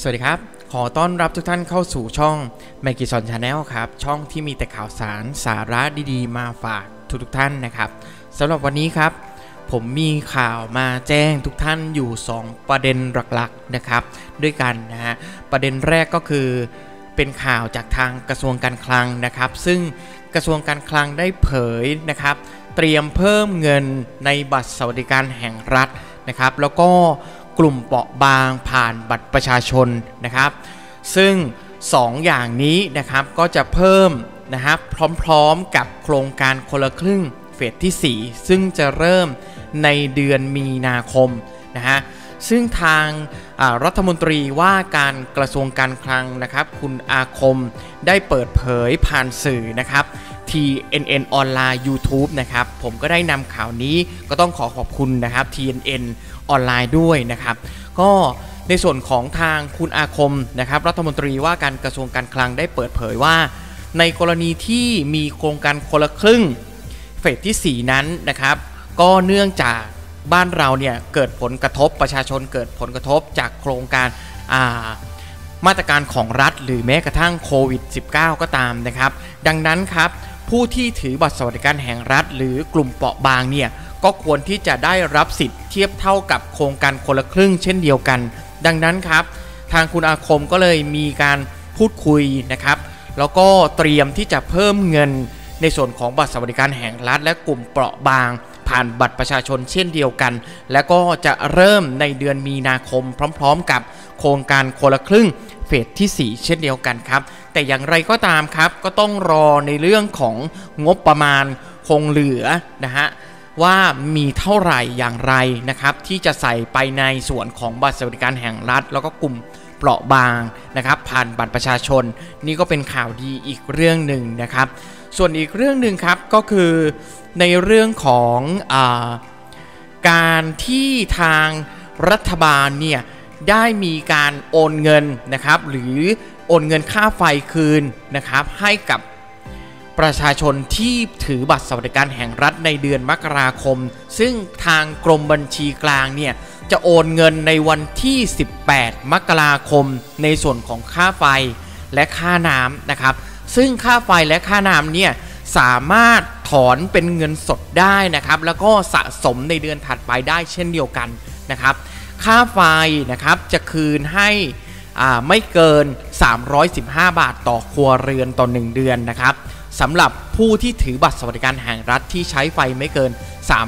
สวัสดีครับ ขอต้อนรับทุกท่านเข้าสู่ช่อง m a g i s o n Channel ครับ ช่องที่มีแต่ข่าวสารสาระดีๆ มาฝากทุกๆท่านนะครับสำหรับวันนี้ครับ ผมมีข่าวมาแจ้งทุกท่านอยู่ 2 ประเด็นหลักๆนะครับ ด้วยกันนะฮะประเด็นแรกก็คือเป็นข่าวจากทางกระทรวงการคลังนะครับ ซึ่งกระทรวงการคลังได้เผยนะครับ เตรียมเพิ่มเงินในบัตรสวัสดิการแห่งรัฐนะครับ แล้วก็ กลุ่มเปราะบางผ่านบัตรประชาชนนะครับ ซึ่ง 2 อย่างนี้นะครับก็จะเพิ่มนะครับพร้อมๆกับโครงการคนละครึ่งเฟสที่ 4 ซึ่งจะเริ่มในเดือนมีนาคมนะฮะซึ่งทางรัฐมนตรีว่าการกระทรวงการคลังนะครับ คุณอาคมได้เปิดเผยผ่านสื่อนะครับ TNN ออนไลน์ YouTube นะครับ ผมก็ได้นำข่าวนี้ก็ต้องขอขอบคุณนะครับ TNN ออนไลน์ด้วยนะครับ ก็ในส่วนของทางคุณอาคมนะครับรัฐมนตรีว่าการกระทรวงการคลังได้เปิดเผยว่า ในกรณีที่มีโครงการคนละครึ่งเฟสที่ 4 นั้นนะครับ ก็เนื่องจากบ้านเราเนี่ยเกิดผลกระทบประชาชนเกิดผลกระทบจากโครงการมาตรการของรัฐ หรือแม้กระทั่งโควิด -19 ก็ตามนะครับ ดังนั้นครับ ผู้ที่ถือบัตรสวัสดิการแห่งรัฐ หรือกลุ่มเปราะบางเนี่ยก็ควรที่จะได้รับสิทธิ์เทียบเท่ากับโครงการคนละครึ่งเช่นเดียวกัน ดังนั้นครับ ทางคุณอาคมก็เลยมีการพูดคุยนะครับ แล้วก็เตรียมที่จะเพิ่มเงินในส่วนของบัตรสวัสดิการแห่งรัฐ และกลุ่มเปราะบาง ผ่านบัตรประชาชนเช่นเดียวกัน และก็จะเริ่มในเดือนมีนาคมพร้อม ๆ กับ โครงการคนละครึ่งเฟสที่ 4 เช่นเดียวกันครับ แต่อย่างไรก็ตามครับ ก็ต้องรอในเรื่องของงบประมาณคงเหลือนะฮะว่ามีเท่าไหร่อย่างไรนะครับ ที่จะใส่ไปในส่วนของบัตรสวัสดิการแห่งรัฐ แล้วก็กลุ่มเปราะบางนะครับ ผ่านบัตรประชาชน นี่ก็เป็นข่าวดีอีกเรื่องหนึ่งนะครับ ส่วนอีกเรื่องหนึ่งครับก็คือในเรื่องของอการที่ทางรัฐบาลเนี่ย ได้มีการโอนเงินนะครับหรือโอนเงินค่าไฟคืนนะครับให้กับประชาชนที่ถือบัตรสวัสดิการแห่งรัฐในเดือนมกราคม ซึ่งทางกรมบัญชีกลางเนี่ยจะโอนเงินในวันที่ 18 มกราคม ในส่วนของค่าไฟและค่าน้ำนะครับ ซึ่งค่าไฟและค่าน้ำเนี่ยสามารถถอนเป็นเงินสดได้นะครับ แล้วก็สะสมในเดือนถัดไปได้เช่นเดียวกันนะครับ ค่าไฟนะครับจะคืนให้ไม่เกิน 315 บาทต่อครัวเรือนต่อ 1 เดือนนะครับสำหรับผู้ที่ถือบัตรสวัสดิการแห่งรัฐที่ใช้ไฟไม่เกิน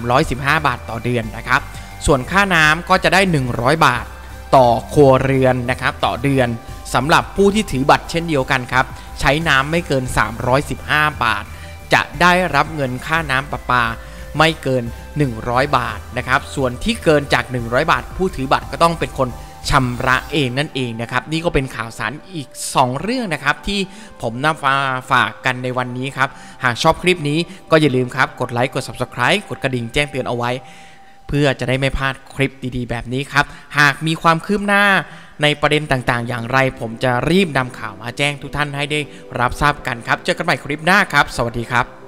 315 บาทต่อเดือนนะครับ ส่วนค่าน้ำก็จะได้ 100 บาทต่อครัวเรือนนะครับต่อเดือนสำหรับผู้ที่ถือบัตรเช่นเดียวกันครับ ใช้น้ำไม่เกิน 315 บาท จะได้รับเงินค่าน้ำประปา ไม่เกิน 100 บาทนะครับส่วนที่เกินจาก 100 บาท ผู้ถือบัตรก็ต้องเป็นคนชำระเองนั่นเองนะครับ นี่ก็เป็นข่าวสารอีก 2 เรื่องนะครับ ที่ผมนำมาฝากกันในวันนี้ครับ หากชอบคลิปนี้ก็อย่าลืมครับ กดไลค์กด Subscribe กดกระดิ่งแจ้งเตือนเอาไว้ เพื่อจะได้ไม่พลาดคลิปดีๆ แบบนี้ครับ หากมีความคืบหน้าในประเด็นต่างๆ อย่างไร ผมจะรีบนำข่าวมาแจ้งทุกท่านให้ได้รับทราบกันครับ เจอกันใหม่คลิปหน้าครับ สวัสดีครับ